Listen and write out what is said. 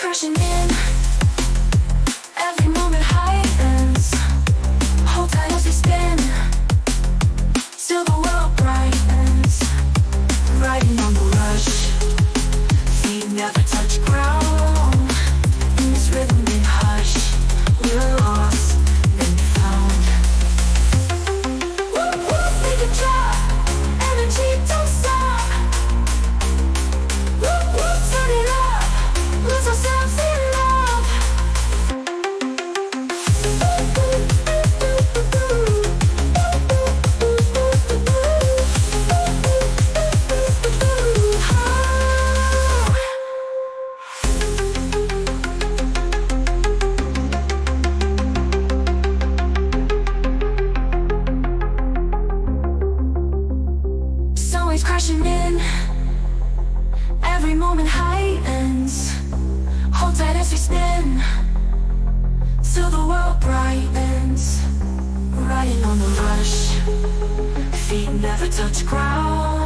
crashing always crashing in. Every moment heightens Hold tight as we spin. Till the world brightens Riding on the rush. Feet never touch ground.